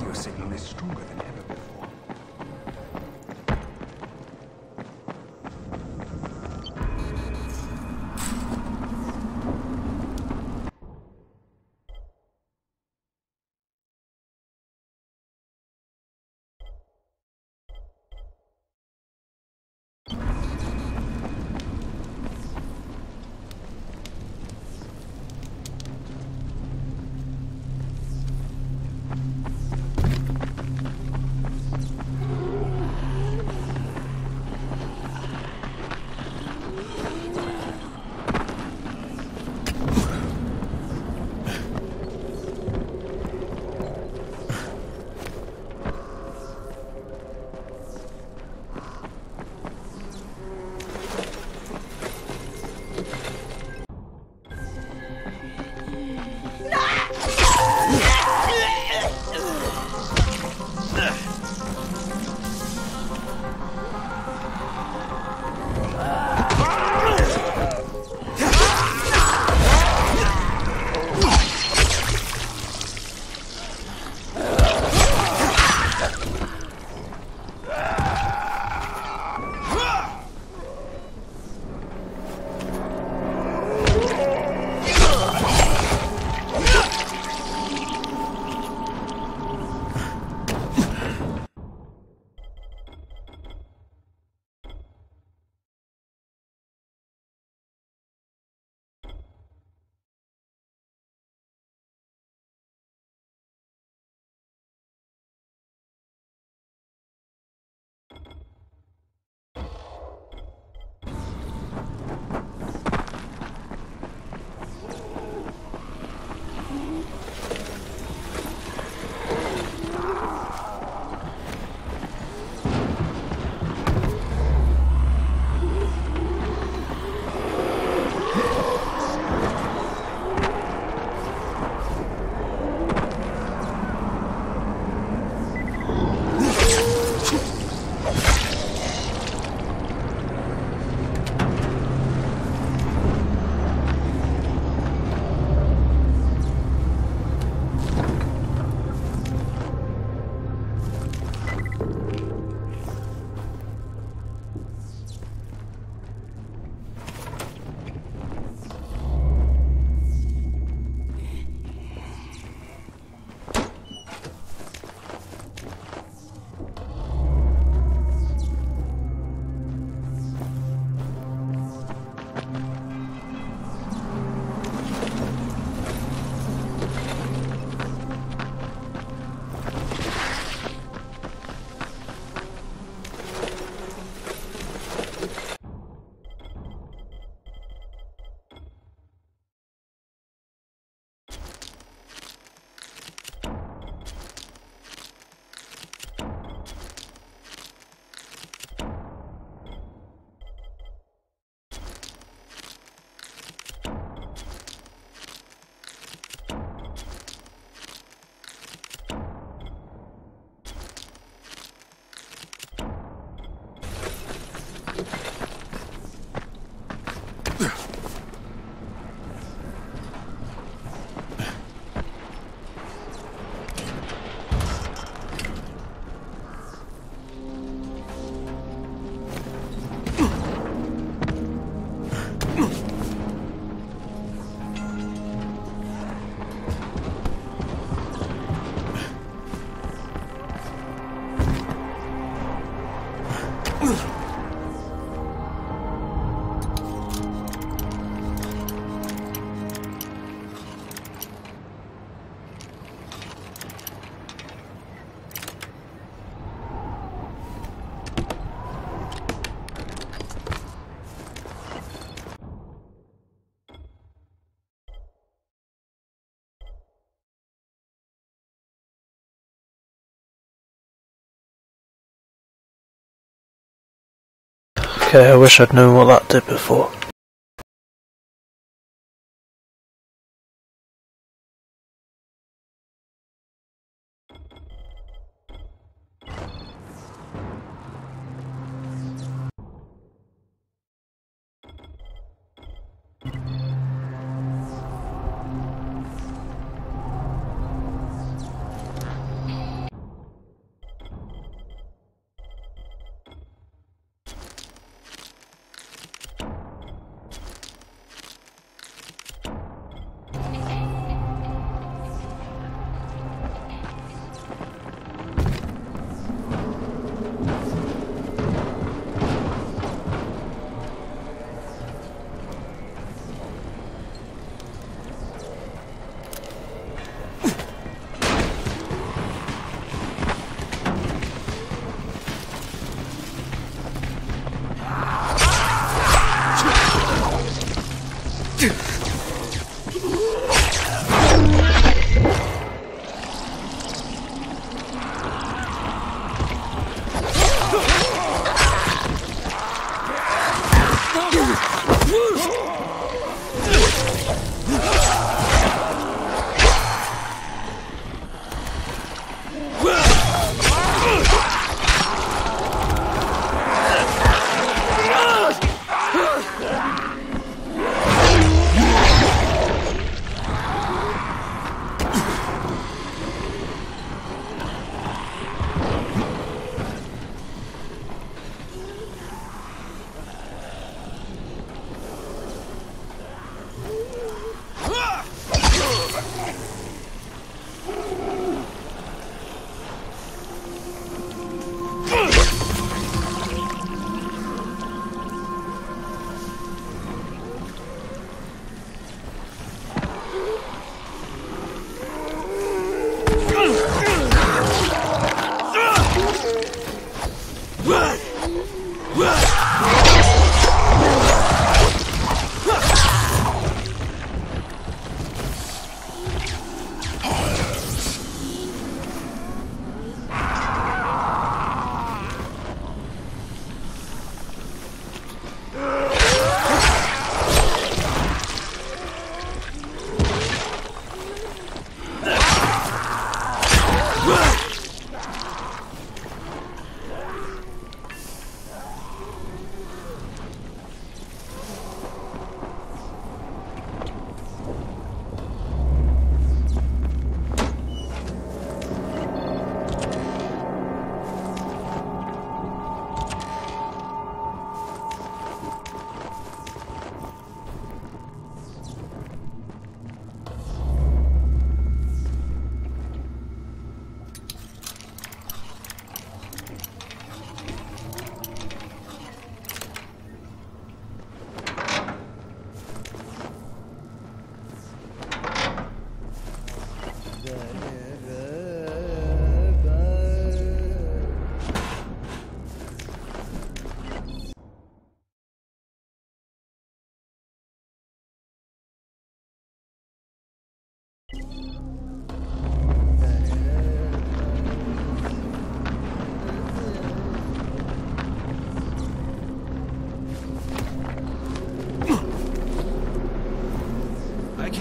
radio signal is stronger than ever before. Okay, I wish I'd known what that did before.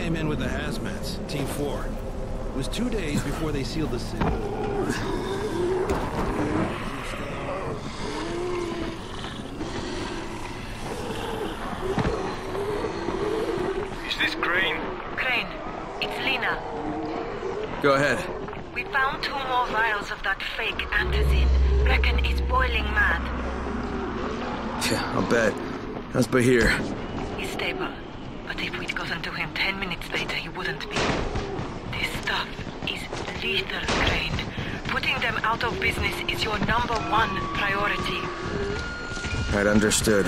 Came in with the hazmats, Team 4. It was two days before they sealed the city. Is this Crane? Crane, it's Lena. Go ahead. We found two more vials of that fake antizin. Reckon it's boiling mad. Yeah, I'll bet. How's Bahir? He's stable. But if we'd gotten to him ten minutes later, he wouldn't be. This stuff is lethal, Crane. Putting them out of business is your number one priority. I'd understood.